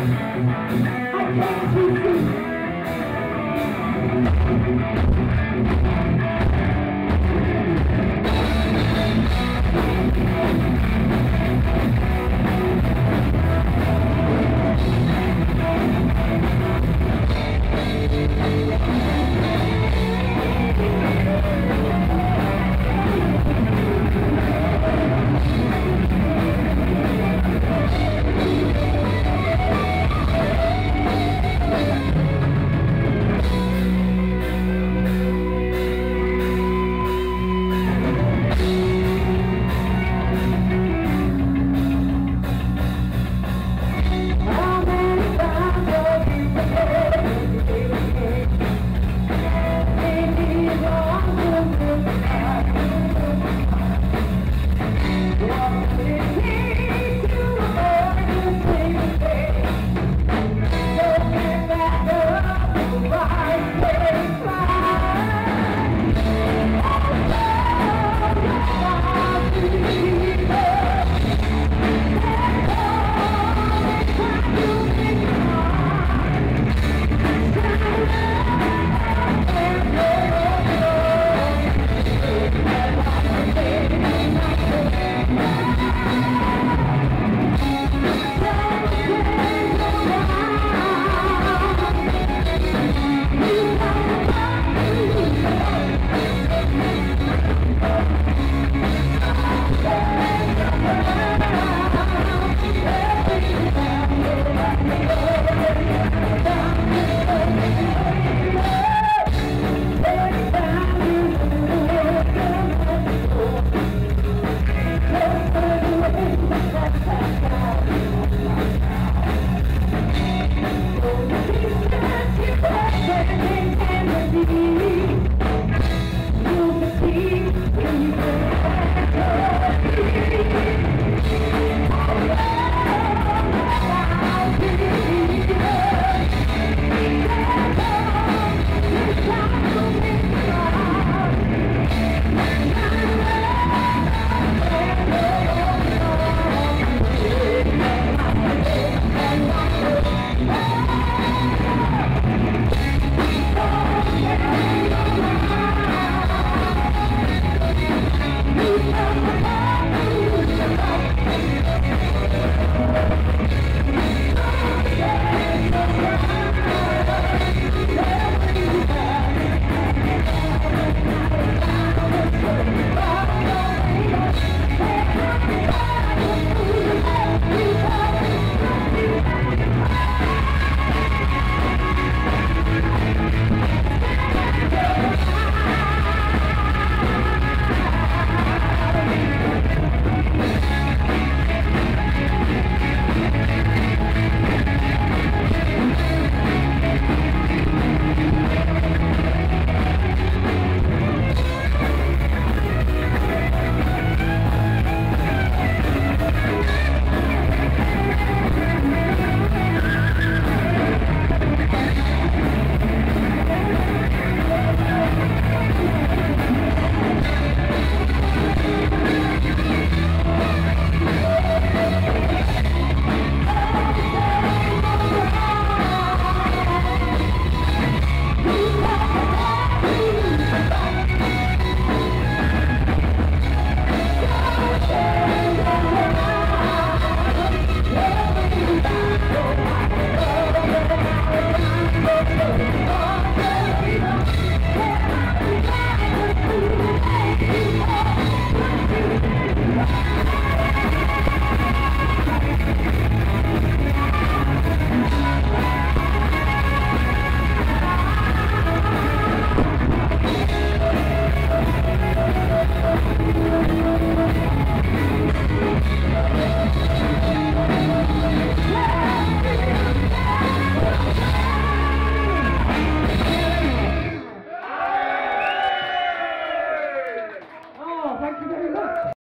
I can't keep